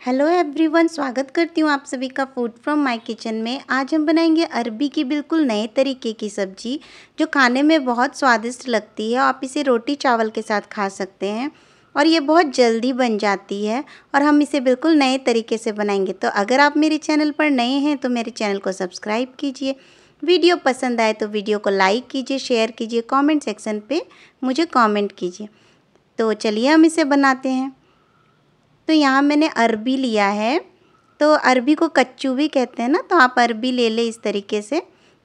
Hello everyone, स्वागत करती हूँ आप सभी का फ़ूड फ्रॉम माय किचन में। आज हम बनाएँगे अरबी की बिल्कुल नए तरीके की सब्ज़ी, जो खाने में बहुत स्वादिष्ट लगती है आप इसे रोटी चावल के साथ खा सकते हैं और ये बहुत जल्दी बन जाती है और हम इसे बिल्कुल नए तरीके से बनाएँगे। तो अगर आप मेरे चैनल पर नए हैं तो मेरे चैनल को सब्सक्राइब कीजिए। वीडियो पसंद आए तो वीडियो को लाइक कीजिए शेयर कीजिए कॉमेंट सेक्शन पर मुझे कॉमेंट कीजिए। तो चलिए हम इसे बनाते हैं। तो यहाँ मैंने अरबी लिया है। तो अरबी को कच्चू भी कहते हैं ना तो आप अरबी ले लें इस तरीके से।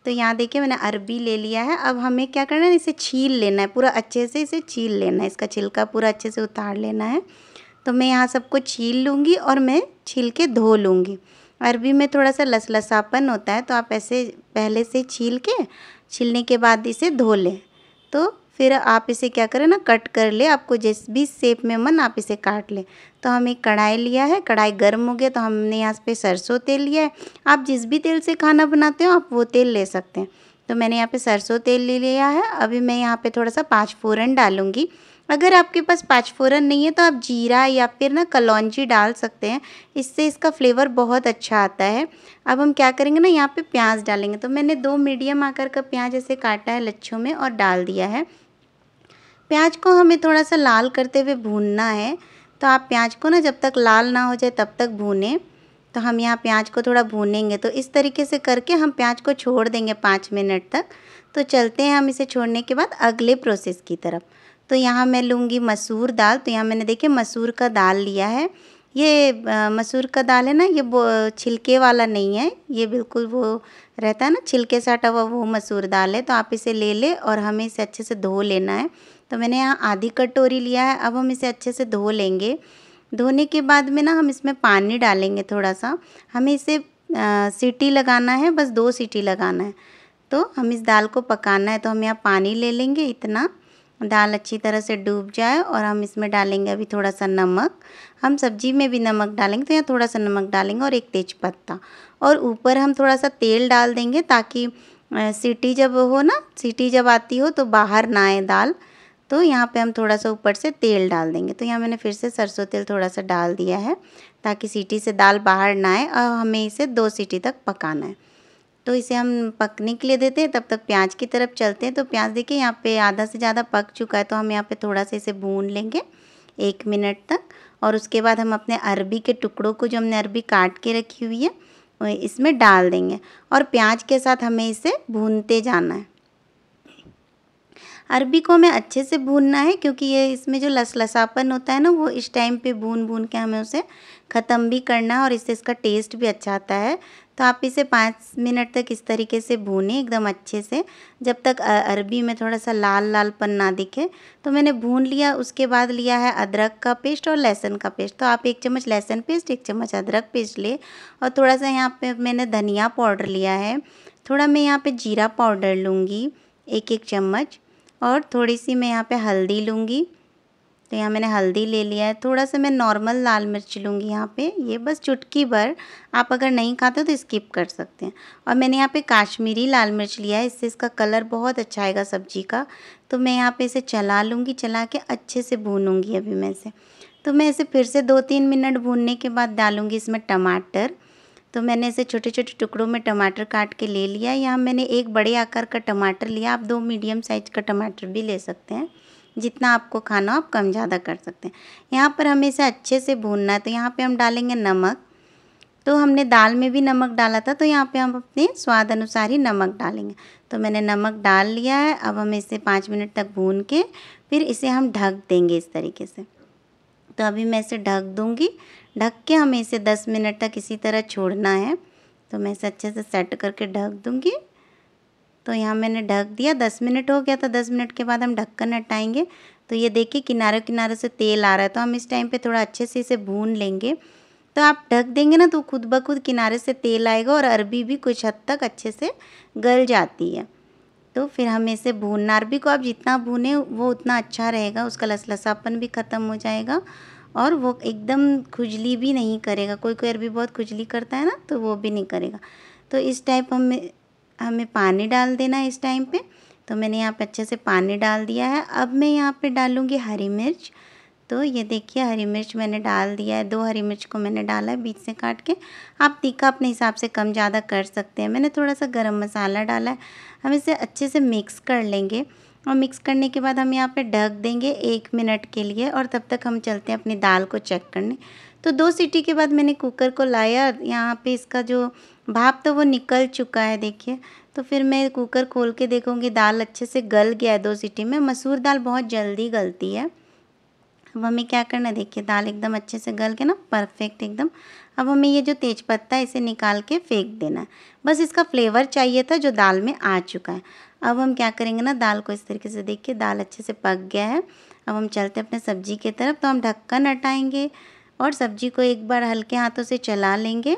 तो यहाँ देखिए मैंने अरबी ले लिया है। अब हमें क्या करना है, इसे छील लेना है, पूरा अच्छे से इसे छील लेना है। इसका छिलका पूरा अच्छे से उतार लेना है। तो मैं यहाँ सबको छील लूँगी और मैं छील के धो लूँगी। अरबी में थोड़ा सा लसलसापन होता है तो आप ऐसे पहले से छील के, छीलने के बाद इसे धो लें। तो फिर आप इसे क्या करें ना, कट कर ले। आपको जिस भी शेप में मन, आप इसे काट लें। तो हम एक कढ़ाई लिया है। कढ़ाई गर्म हो गया तो हमने यहाँ पे सरसों तेल लिया है। आप जिस भी तेल से खाना बनाते हो, आप वो तेल ले सकते हैं। तो मैंने यहाँ पे सरसों तेल ले लिया है। अभी मैं यहाँ पे थोड़ा सा पाँच फ़ोरन डालूँगी। अगर आपके पास पाँच फ़ोरन नहीं है तो आप जीरा या फिर ना कलौजी डाल सकते हैं। इससे इसका फ्लेवर बहुत अच्छा आता है। अब हम क्या करेंगे ना, यहाँ पे प्याज डालेंगे। तो मैंने दो मीडियम आकर का प्याज ऐसे काटा है लच्छों में और डाल दिया है। प्याज को हमें थोड़ा सा लाल करते हुए भूनना है। तो आप प्याज को ना जब तक लाल ना हो जाए तब तक भूनें तो हम यहाँ प्याज को थोड़ा भूनेंगे। तो इस तरीके से करके हम प्याज को छोड़ देंगे पाँच मिनट तक। तो चलते हैं हम इसे छोड़ने के बाद अगले प्रोसेस की तरफ़। तो यहाँ मैं लूँगी मसूर दाल। तो यहाँ मैंने देखिए मसूर का दाल लिया है। ये मसूर का दाल है ना, ये वो छिलके वाला नहीं है, ये बिल्कुल वो रहता है ना, छिलके से हटा हुआ वो मसूर दाल है तो आप इसे ले लें और हमें इसे अच्छे से धो लेना है। तो मैंने यहाँ आधी कटोरी लिया है, अब हम इसे अच्छे से धो लेंगे। धोने के बाद में ना, हम इसमें पानी डालेंगे थोड़ा सा। हमें इसे सीटी लगाना है, बस दो सीटी लगाना है। तो हम इस दाल को पकाना है तो हम यहाँ पानी ले लेंगे इतना। दाल अच्छी तरह से डूब जाए और हम इसमें डालेंगे अभी थोड़ा सा नमक। हम सब्ज़ी में भी नमक डालेंगे तो यहाँ थोड़ा सा नमक डालेंगे और एक तेज पत्ता और ऊपर हम थोड़ा सा तेल डाल देंगे ताकि सीटी जब हो ना, सीटी जब आती हो तो बाहर ना आए दाल तो यहाँ पे हम थोड़ा सा ऊपर से तेल डाल देंगे। तो यहाँ मैंने फिर से सरसों तेल थोड़ा सा डाल दिया है, ताकि सीटी से दाल बाहर ना आए और हमें इसे दो सीटी तक पकाना है। तो इसे हम पकने के लिए देते हैं, तब तक प्याज की तरफ़ चलते हैं। तो प्याज देखिए, यहाँ पे आधा से ज़्यादा पक चुका है तो हम यहाँ पे थोड़ा सा इसे भून लेंगे एक मिनट तक। और उसके बाद हम अपने अरबी के टुकड़ों को जो हमने अरबी काट के रखी हुई है इसमें डाल देंगे। और प्याज के साथ हमें इसे भूनते जाना है। अरबी को हमें अच्छे से भूनना है, क्योंकि ये इसमें जो लसलसापन होता है ना, वो इस टाइम पे भून भून के हमें उसे ख़त्म भी करना है और इससे इसका टेस्ट भी अच्छा आता है। तो आप इसे पाँच मिनट तक इस तरीके से भूनें एकदम अच्छे से। जब तक अरबी में थोड़ा सा लाल, लालपन ना दिखे तो मैंने भून लिया, उसके बाद लिया है अदरक का पेस्ट और लहसुन का पेस्ट तो आप एक चम्मच लहसुन पेस्ट एक चम्मच अदरक पेस्ट ले और थोड़ा सा यहाँ पे मैंने धनिया पाउडर लिया है। थोड़ा मैं यहाँ पे जीरा पाउडर लूँगी, एक एक चम्मच। और थोड़ी सी मैं यहाँ पे हल्दी लूँगी। तो यहाँ मैंने हल्दी ले लिया है। थोड़ा सा मैं नॉर्मल लाल मिर्च लूँगी यहाँ पे। ये बस चुटकी भर। आप अगर नहीं खाते हो तो स्किप कर सकते हैं। और मैंने यहाँ पे काश्मीरी लाल मिर्च लिया है। इससे इसका कलर बहुत अच्छा आएगा सब्ज़ी का। तो मैं यहाँ पे इसे चला लूँगी। चला के अच्छे से भूनूँगी अभी मैं इसे। तो मैं इसे फिर से दो तीन मिनट भूनने के बाद डालूँगी इसमें टमाटर। तो मैंने इसे छोटे छोटे टुकड़ों में टमाटर काट के ले लिया। यहाँ मैंने एक बड़े आकार का टमाटर लिया। आप दो मीडियम साइज़ का टमाटर भी ले सकते हैं। जितना आपको खाना आप कम ज़्यादा कर सकते हैं। यहाँ पर हमें इसे अच्छे से भूनना है। तो यहाँ पे हम डालेंगे नमक। तो हमने दाल में भी नमक डाला था। तो यहाँ पे हम अपने स्वाद अनुसार ही नमक डालेंगे। तो मैंने नमक डाल लिया है। अब हम इसे पाँच मिनट तक भून के फिर इसे हम ढक देंगे इस तरीके से। तो अभी मैं इसे ढक दूँगी। ढक के हमें इसे दस मिनट तक इसी तरह छोड़ना है। तो मैं इसे अच्छे से सेट करके ढक दूँगी। तो यहाँ मैंने ढक दिया। दस मिनट हो गया था। दस मिनट के बाद हम ढक्कन हटाएँगे। तो ये देखिए किनारे किनारे से तेल आ रहा है। तो हम इस टाइम पे थोड़ा अच्छे से इसे भून लेंगे। तो आप ढक देंगे ना तो खुद ब खुद किनारे से तेल आएगा और अरबी भी कुछ हद तक अच्छे से गल जाती है। तो फिर हम इसे भूनना, अरबी को आप जितना भूने वो उतना अच्छा रहेगा, उसका लसलसापन भी ख़त्म हो जाएगा और वो एकदम खुजली भी नहीं करेगा। कोई कोई अरबी बहुत खुजली करता है ना तो वो भी नहीं करेगा। तो इस टाइप हमें हमें पानी डाल देना है इस टाइम पे। तो मैंने यहाँ पे अच्छे से पानी डाल दिया है। अब मैं यहाँ पे डालूँगी हरी मिर्च। तो ये देखिए, हरी मिर्च मैंने डाल दिया है। दो हरी मिर्च को मैंने डाला है बीच से काट के। आप तीखा अपने हिसाब से कम ज़्यादा कर सकते हैं। मैंने थोड़ा सा गरम मसाला डाला है। हम इसे अच्छे से मिक्स कर लेंगे और मिक्स करने के बाद हम यहाँ पे ढक देंगे एक मिनट के लिए और तब तक हम चलते हैं अपनी दाल को चेक करने। तो दो सीटी के बाद मैंने कुकर को लाया यहाँ पे इसका जो भाप तो वो निकल चुका है, देखिए। तो फिर मैं कुकर खोल के देखूँगी दाल अच्छे से गल गया है दो सीटी में। मसूर दाल बहुत जल्दी गलती है। अब हमें क्या करना है? देखिए, दाल एकदम अच्छे से गल के ना परफेक्ट एकदम। अब हमें ये जो तेज पत्ता है, इसे निकाल के फेंक देना है। बस इसका फ्लेवर चाहिए था जो दाल में आ चुका है। अब हम क्या करेंगे ना, दाल को इस तरीके से देखिए, दाल अच्छे से पक गया है। अब हम चलते अपने सब्ज़ी की तरफ़। तो हम ढक्कन हटाएँगे और सब्ज़ी को एक बार हल्के हाथों से चला लेंगे।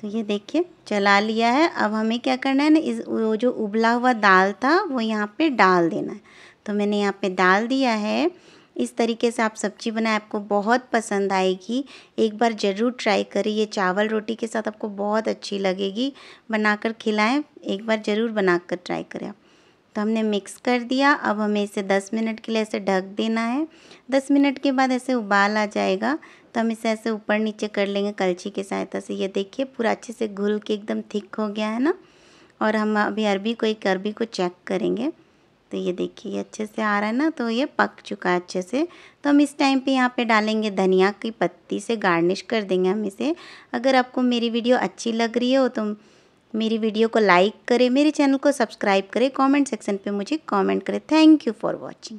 तो ये देखिए, चला लिया है। अब हमें क्या करना है ना, इस वो जो उबला हुआ दाल था, वो यहाँ पे डाल देना है। तो मैंने यहाँ पे डाल दिया है। इस तरीके से आप सब्ज़ी बनाएँ, आपको बहुत पसंद आएगी। एक बार ज़रूर ट्राई करें, ये चावल रोटी के साथ आपको बहुत अच्छी लगेगी। बनाकर खिलाएँ, एक बार ज़रूर बनाकर ट्राई करें तो हमने मिक्स कर दिया, अब हमें इसे 10 मिनट के लिए ऐसे ढक देना है। 10 मिनट के बाद ऐसे उबाल आ जाएगा। तो हम इसे ऐसे ऊपर नीचे कर लेंगे कलछी की सहायता से। ये देखिए, पूरा अच्छे से घुल के एकदम थिक हो गया है ना? और हम अभी अरबी को, एक अरबी को चेक करेंगे। तो ये देखिए अच्छे से आ रहा है ना तो ये पक चुका है अच्छे से। तो हम इस टाइम पे यहाँ पे डालेंगे धनिया की पत्ती से गार्निश कर देंगे हम इसे। अगर आपको मेरी वीडियो अच्छी लग रही हो तो मेरी वीडियो को लाइक करें, मेरे चैनल को सब्सक्राइब करें, कमेंट सेक्शन पे मुझे कमेंट करें। Thank you for watching.